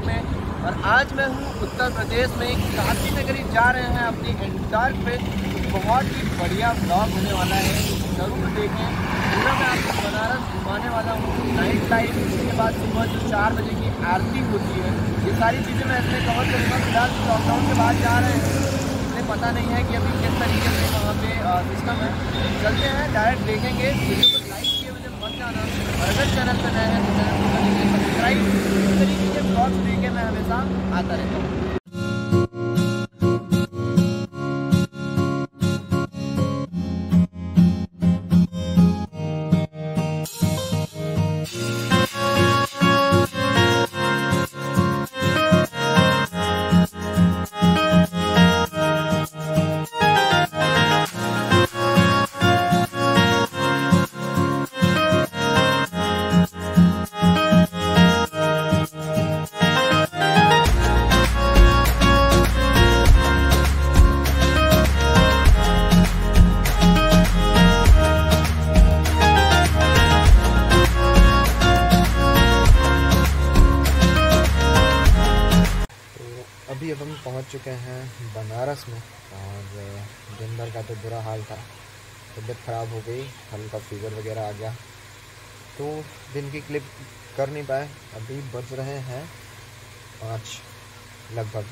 Blog में। और आज मैं हूँ उत्तर प्रदेश में, काशी नगरी जा रहे हैं अपनी एंटार्क पे बहुत ही बढ़िया ब्लॉग होने वाला है, ज़रूर देखें। पूरा मैं आपको बनारस घुमाने वाला हूँ नाइट लाइफ उसके बाद सुबह जो चार बजे की आरती होती है, ये सारी चीज़ें मैं इसमें कवर करूँगा। फ़िलहाल लॉकडाउन के बाद जा रहे हैं। इसलिए पता नहीं है कि अभी किस तरीके से वहाँ पे सिस्टम है। चलते हैं डायरेक्ट देखेंगे। वीडियो को लाइक किए मुझे मत जाना। और अगर चैनल पर नए हैं तो चैनल को इस तरीके के ब्लॉग्स लेके मैं हमेशा आता रहता हूँ। पहुँच चुके हैं बनारस में और दिन भर का तो बुरा हाल था। तबीयत ख़राब हो गई, हल्का फीवर वगैरह आ गया। तो दिन की क्लिप कर नहीं पाए। अभी बज रहे हैं पाँच लगभग।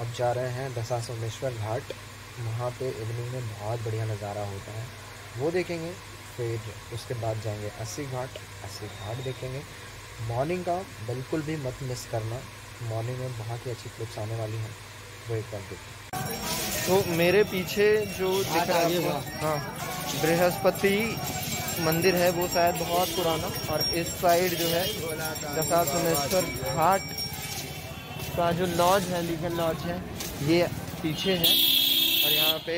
अब जा रहे हैं दशा सोमेश्वर घाट। वहाँ पे इवनिंग में बहुत बढ़िया नज़ारा होता है। वो देखेंगे, फिर उसके बाद जाएँगे अस्सी घाट। अस्सी घाट देखेंगे। मॉर्निंग का बिल्कुल भी मत मिस करना। मॉर्निंग में बहुत ही अच्छी क्लिप्स आने वाली हैं। वो एक बार देखते तो मेरे पीछे जो दिख रहा है हाँ बृहस्पति मंदिर है वो शायद बहुत पुराना। और इस साइड जो है दशा सोमेश्वर घाट का जो लॉज है लीगल लॉज है ये पीछे है। और यहाँ पे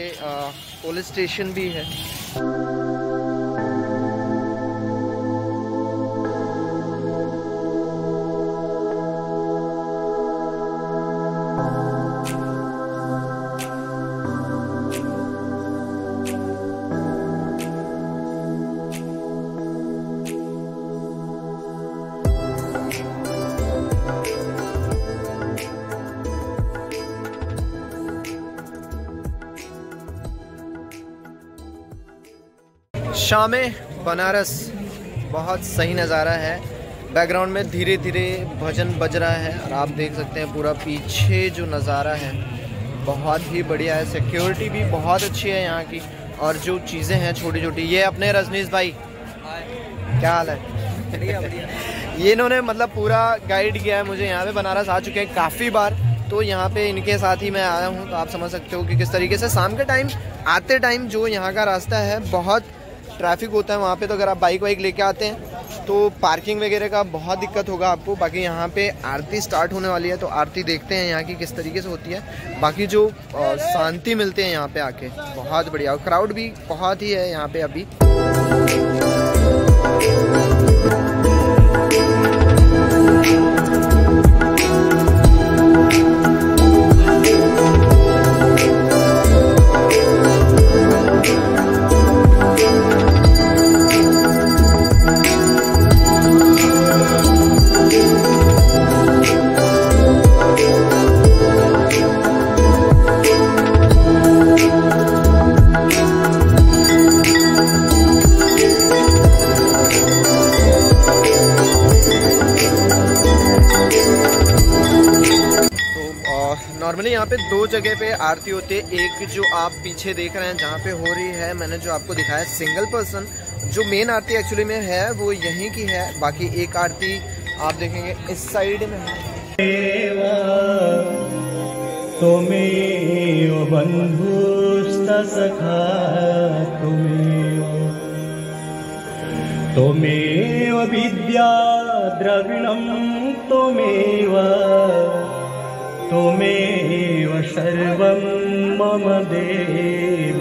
पुलिस स्टेशन भी है। शाम बनारस बहुत सही नज़ारा है। बैकग्राउंड में धीरे धीरे भजन बज रहा है और आप देख सकते हैं पूरा पीछे जो नज़ारा है बहुत ही बढ़िया है। सिक्योरिटी भी बहुत अच्छी है यहाँ की और जो चीज़ें हैं छोटी छोटी ये अपने रजनीश भाई। क्या हाल है? ये इन्होंने मतलब पूरा गाइड किया है मुझे यहाँ पे बनारस आ चुके हैं काफ़ी बार। तो यहाँ पे इनके साथ ही मैं आया हूँ तो आप समझ सकते हो कि किस तरीके से शाम के टाइम आते टाइम जो यहाँ का रास्ता है बहुत ट्रैफ़िक होता है वहाँ पे तो अगर आप बाइक वाइक लेके आते हैं तो पार्किंग वगैरह का बहुत दिक्कत होगा आपको। बाकी यहाँ पे आरती स्टार्ट होने वाली है तो आरती देखते हैं यहाँ की किस तरीके से होती है। बाकी जो शांति मिलते हैं यहाँ पे आके, बहुत बढ़िया। और क्राउड भी बहुत ही है यहाँ पे अभी। नॉर्मली यहाँ पे दो जगह पे आरती होती है। एक जो आप पीछे देख रहे हैं, जहाँ पे हो रही है, मैंने जो आपको दिखाया सिंगल पर्सन जो मेन आरती एक्चुअली में है, वो यहीं की है। बाकी एक आरती आप देखेंगे, इस साइड में है। त्वमेव विद्या द्रविणं त्वमेव त्वमेव सर्वं मम देव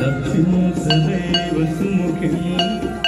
लक्ष्मीं सदैव सुमुखीं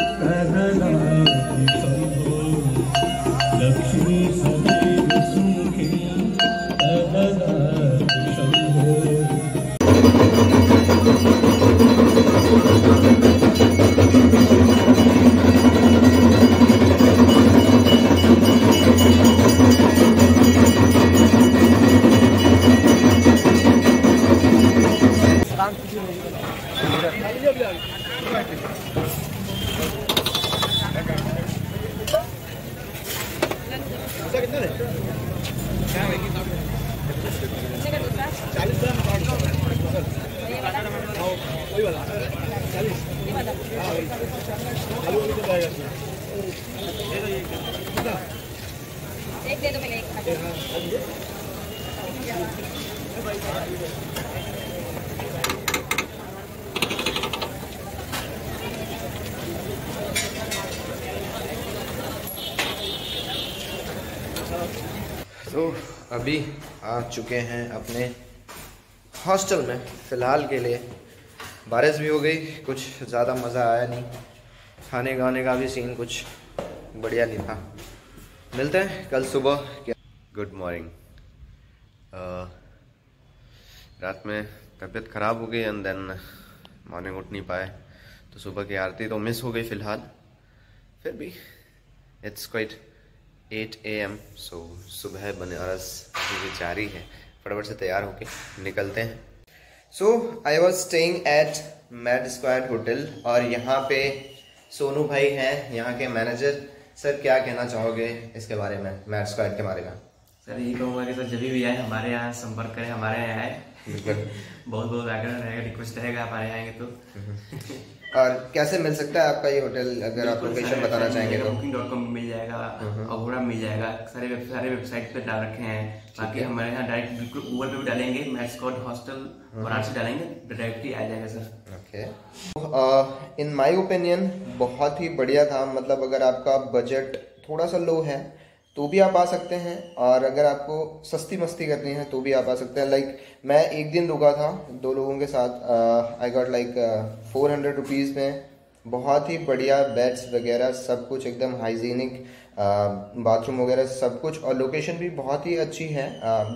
तो अभी आ चुके हैं अपने हॉस्टल में फ़िलहाल के लिए। बारिश भी हो गई, कुछ ज़्यादा मज़ा आया नहीं। खाने गाने का भी सीन कुछ बढ़िया नहीं था। मिलते हैं कल सुबह गुड मॉर्निंग रात में तबीयत ख़राब हो गई एंड देन मॉर्निंग उठ नहीं पाए। तो सुबह की आरती तो मिस हो गई फ़िलहाल। फिर भी it's quite 8 A M so सुबह बनारस जारी है। फटाफट से तैयार होके निकलते हैं। So I was staying at mad square hotel और यहाँ पे सोनू भाई हैं यहाँ के मैनेजर सर क्या कहना चाहोगे इसके बारे में मैड स्क्वायर के बारे में? सर यही कहूँगा कि सर जब भी आए हमारे यहाँ संपर्क करें हमारे यहाँ आए। बहुत बहुत आग्रह रहेगा रिक्वेस्ट रहेगा हमारे यहाँ आएँगे तो। और कैसे मिल सकता है आपका ये होटल अगर आप लोकेशन बताना चाहेंगे तो? बुकिंग डॉट कॉम मिल जाएगा अघोड़ा मिल जाएगा सारे वेब सारे वेबसाइट पे डाल रखे हैं। बाकी हमारे यहाँ डायरेक्ट बिल्कुल गूगल पे भी डालेंगे मैस्कॉट हॉस्टल और वाराणसी डालेंगे डायरेक्ट ही आ जाएगा sir okay in my opinion बहुत ही बढ़िया था। मतलब अगर आपका बजट थोड़ा सा लो है तो भी आप आ सकते हैं और अगर आपको सस्ती मस्ती करनी है तो भी आप आ सकते हैं। लाइक like, मैं एक दिन रुका था दो लोगों के साथ I got like four hundred rupees में। बहुत ही बढ़िया बेड्स वगैरह सब कुछ एकदम हाइजीनिक बाथरूम वगैरह सब कुछ। और लोकेशन भी बहुत ही अच्छी है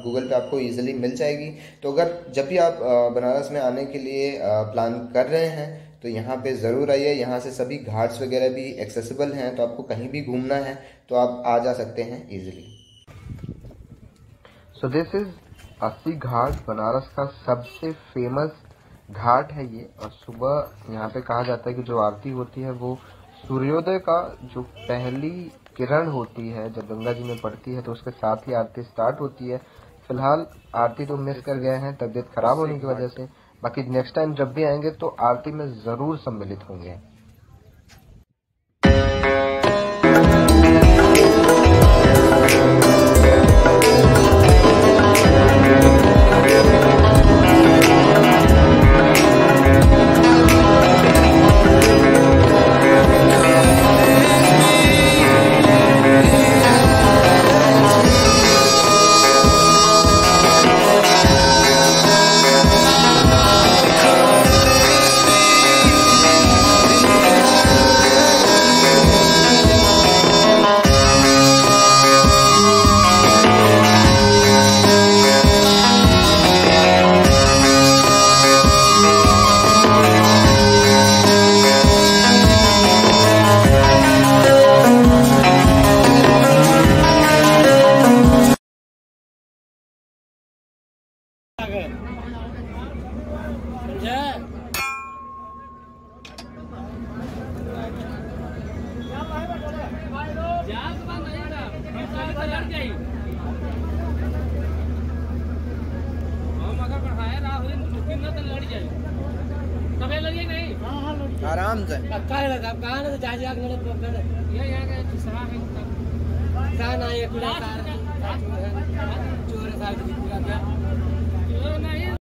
गूगल पे आपको इजीली मिल जाएगी। तो अगर जब भी आप बनारस में आने के लिए प्लान कर रहे हैं तो यहाँ पे ज़रूर आइए यहाँ से सभी घाट्स वगैरह भी एक्सेसिबल हैं तो आपको कहीं भी घूमना है तो आप आ जा सकते हैं इजीली सो दिस इज़ अस्सी घाट बनारस का सबसे फ़ेमस घाट है ये और सुबह यहाँ पे कहा जाता है कि जो आरती होती है वो सूर्योदय का जो पहली किरण होती है जब गंगा जी में पड़ती है तो उसके साथ ही आरती स्टार्ट होती है। फ़िलहाल आरती तो मिस कर गए हैं तबीयत खराब होने की वजह से। बाकी नेक्स्ट टाइम जब भी आएँगे तो आरती में ज़रूर सम्मिलित होंगे। हाँ, हाँ, आराम से। पक्का है लगा कहाँ लगा जाजी आग लगा पकड़ ये यहाँ का दूसरा है। कहाँ ना ये पूरा चोर साहब पूरा क्या?